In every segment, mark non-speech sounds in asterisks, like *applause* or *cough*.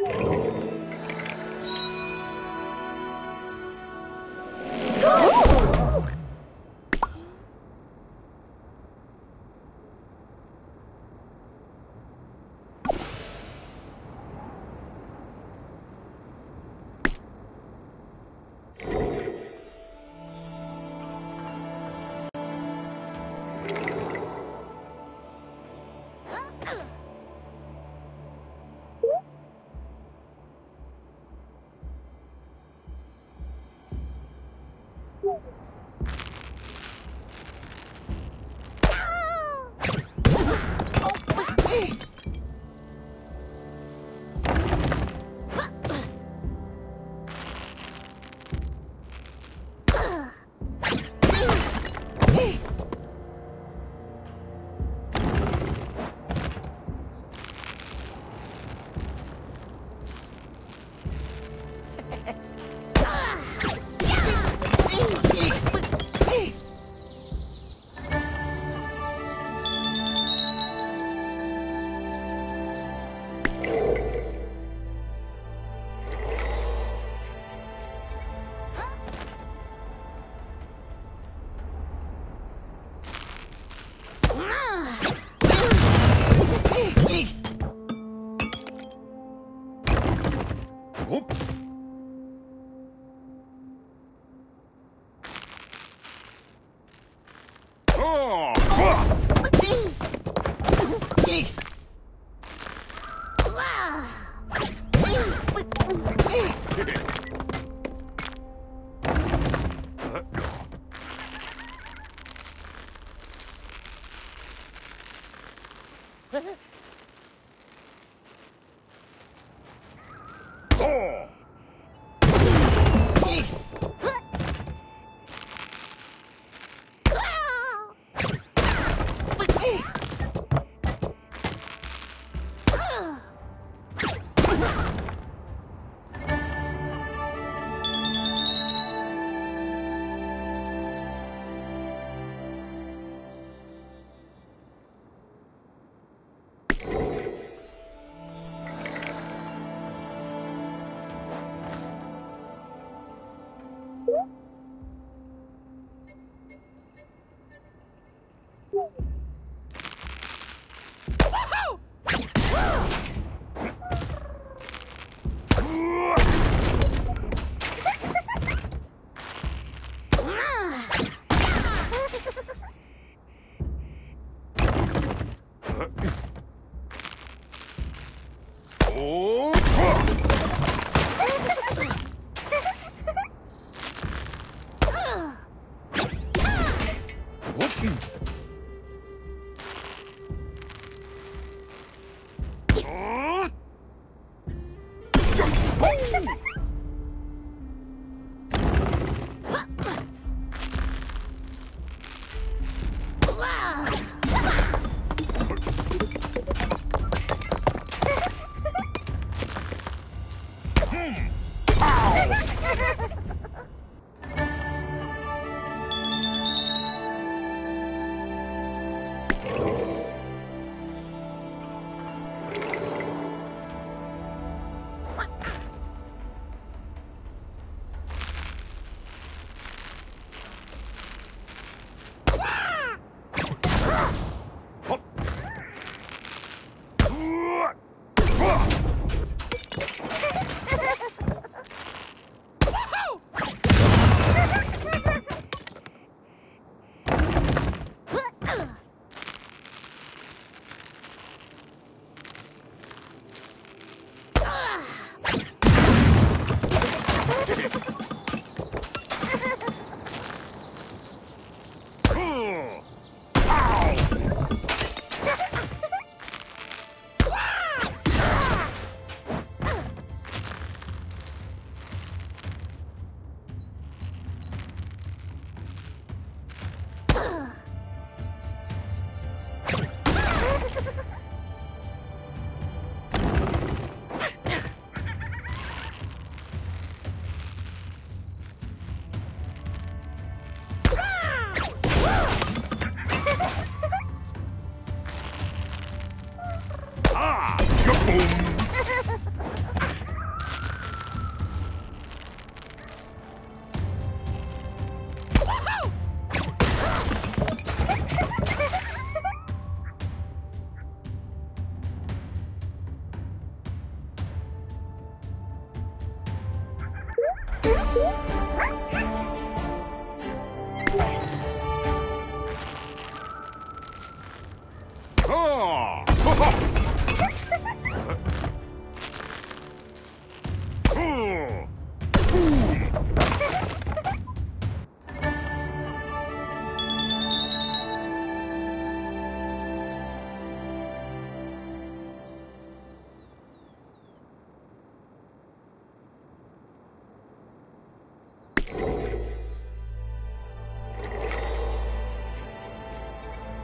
Whoa. *laughs* Oh!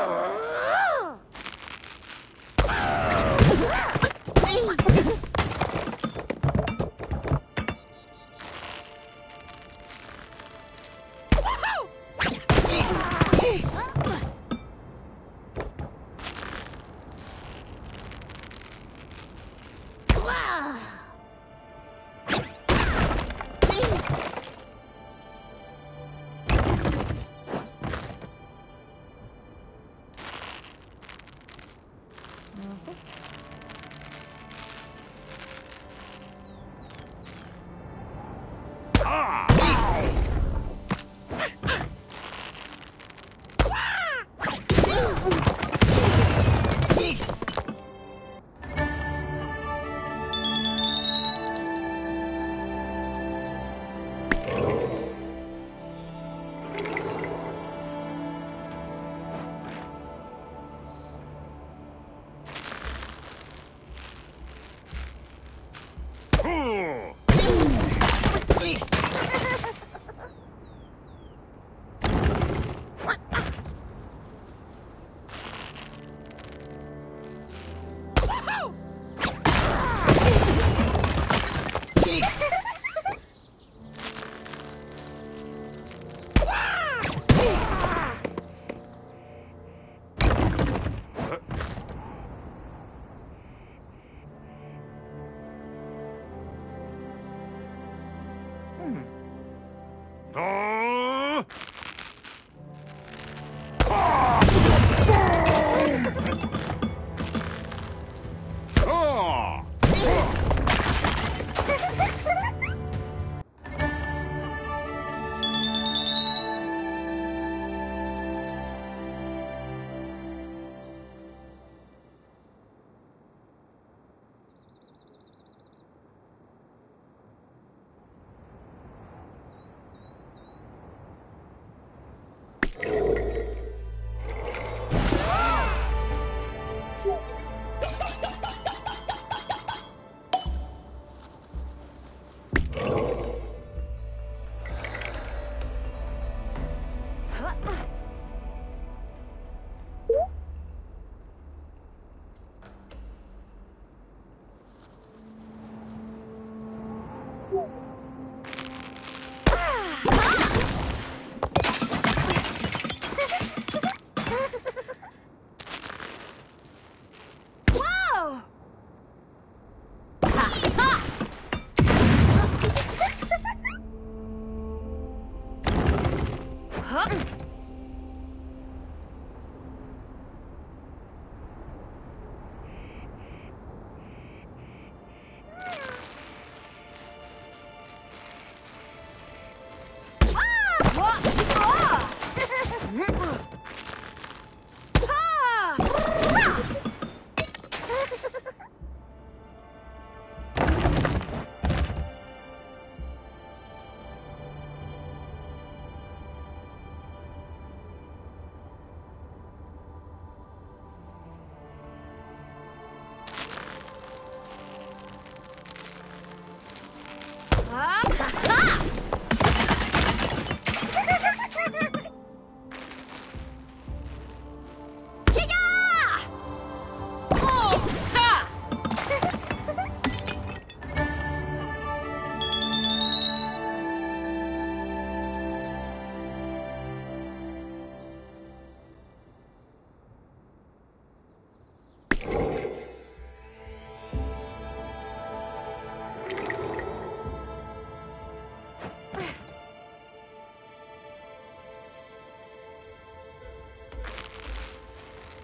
Uh.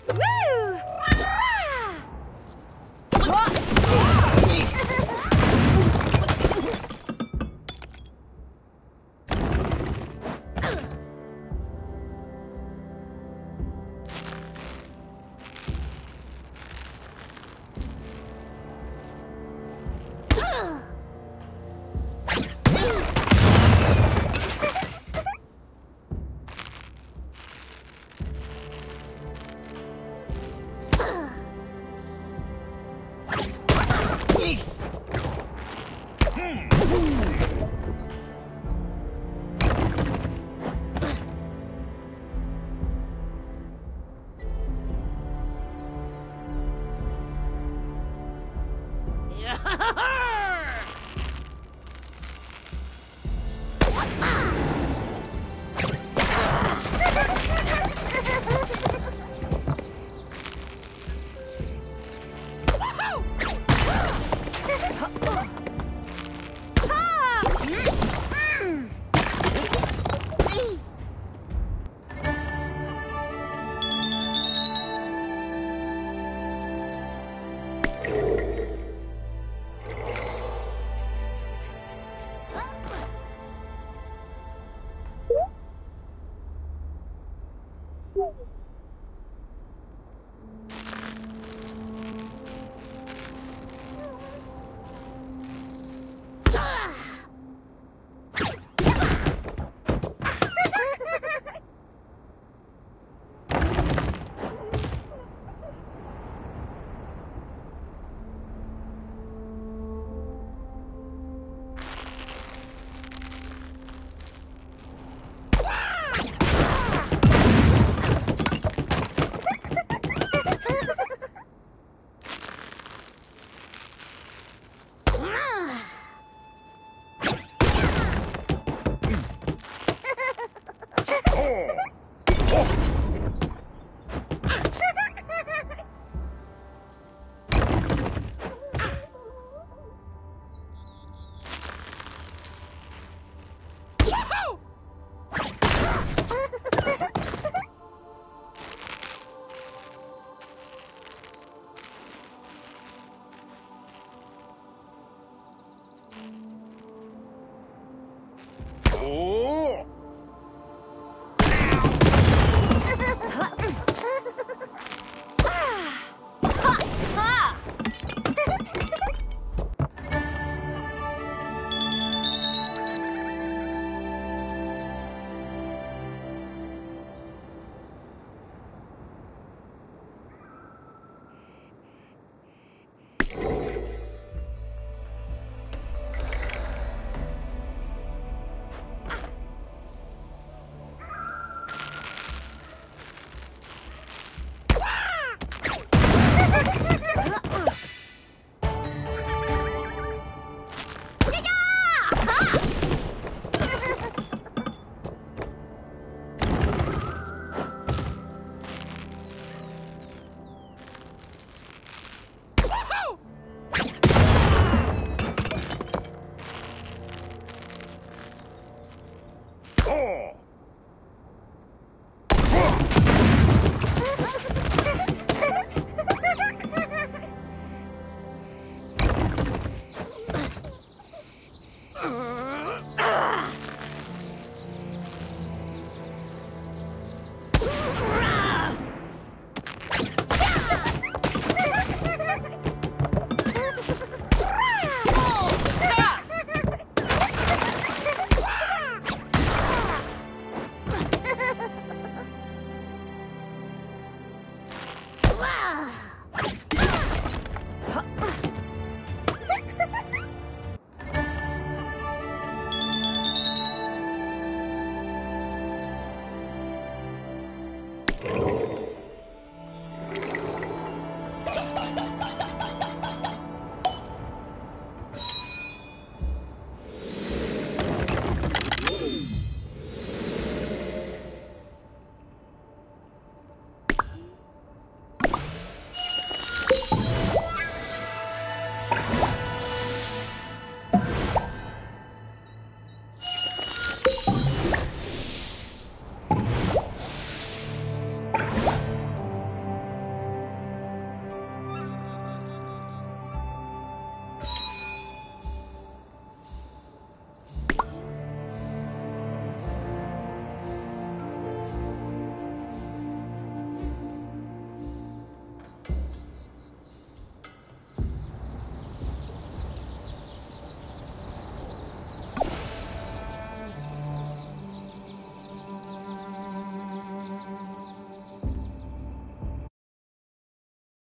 Woo! Oh!